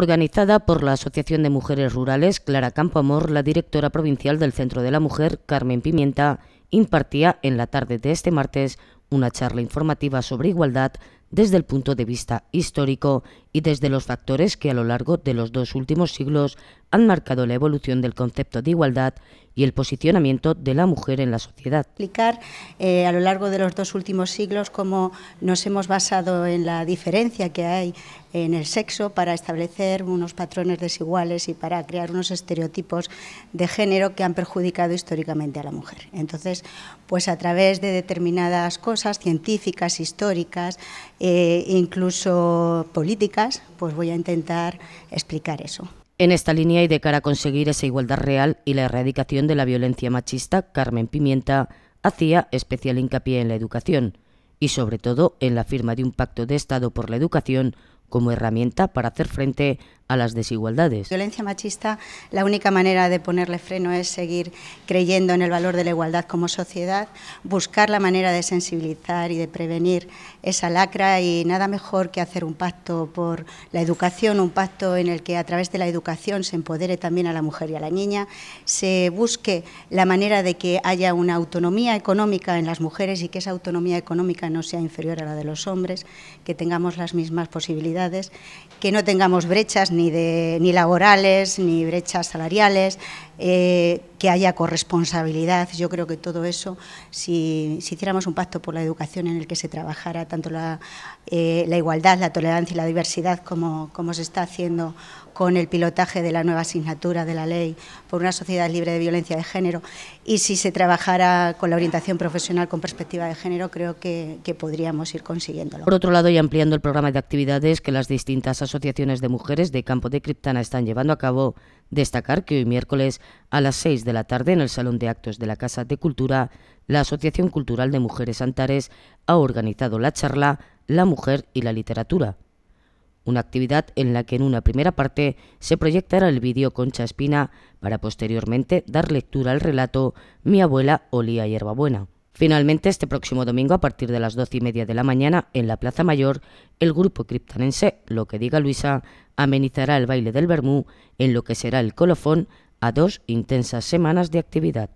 Organizada por la Asociación de Mujeres Rurales Clara Campoamor, la directora provincial del Centro de la Mujer, Carmen Pimienta, impartía en la tarde de este martes una charla informativa sobre igualdad desde el punto de vista histórico y desde los factores que a lo largo de los dos últimos siglos han marcado la evolución del concepto de igualdad y el posicionamiento de la mujer en la sociedad. Explicar eh, a lo largo de los dos últimos siglos cómo nos hemos basado en la diferencia que hay en el sexo para establecer unos patrones desiguales y para crear unos estereotipos de género que han perjudicado históricamente a la mujer. Entonces, pues a través de determinadas cosas científicas, históricas, eh, incluso políticas, pues voy a intentar explicar eso. En esta línea y de cara a conseguir esa igualdad real y la erradicación de la violencia machista, Carmen Pimienta hacía especial hincapié en la educación y sobre todo en la firma de un pacto de Estado por la educación como herramienta para hacer frente a las desigualdades. Violencia machista, la única manera de ponerle freno es seguir creyendo en el valor de la igualdad como sociedad, buscar la manera de sensibilizar y de prevenir esa lacra y nada mejor que hacer un pacto por la educación, un pacto en el que a través de la educación se empodere también a la mujer y a la niña, se busque la manera de que haya una autonomía económica en las mujeres y que esa autonomía económica no sea inferior a la de los hombres, que tengamos las mismas posibilidades, que no tengamos brechas de, ni laborales, ni brechas salariales, eh, que haya corresponsabilidad. Yo creo que todo eso, si, hiciéramos un pacto por la educación en el que se trabajara tanto la, eh, la igualdad, la tolerancia y la diversidad como, como se está haciendo con el pilotaje de la nueva asignatura de la ley por una sociedad libre de violencia de género y si se trabajara con la orientación profesional con perspectiva de género, creo que, podríamos ir consiguiéndolo. Por otro lado, y ampliando el programa de actividades que las distintas asociaciones de mujeres de Campo de Criptana están llevando a cabo, destacar que hoy miércoles a las 6 de la tarde en el Salón de Actos de la Casa de Cultura, la Asociación Cultural de Mujeres Antares ha organizado la charla La mujer y la literatura una actividad en la que en una primera parte se proyectará el vídeo Concha Espina para posteriormente dar lectura al relato Mi abuela olía hierbabuena. Finalmente, este próximo domingo, a partir de las doce y media de la mañana, en la Plaza Mayor, el grupo criptanense Lo que diga Luisa amenizará el baile del Bermú en lo que será el colofón a dos intensas semanas de actividad.